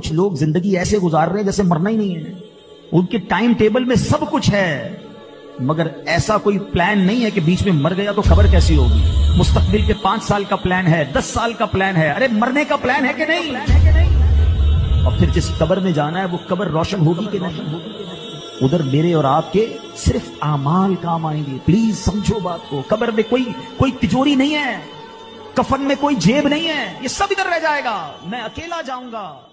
कुछ लोग ज़िंदगी ऐसे गुजार रहे हैं जैसे मरना ही नहीं है। उनके टाइम टेबल में सब कुछ है। मगर ऐसा कोई प्लान नहीं है कि बीच में मर गया तो खबर कैसी होगी? मुस्तकबिल के पाँच साल का प्लान है, दस साल का प्लान है। अरे मरने का प्लान है कि नहीं? और फिर जिस कबर में जाना है, वो कबर रोशन होगी कि नहीं? उधर मेरे और आपके सिर्फ़ आमाल काम आएँगे। प्लीज़ समझो बात को। कबर में कोई कोई तिजोरी नहीं है। कफन में कोई जेब नहीं है। ये सब इधर रह जाएगा। मैं अकेला जाऊँगा।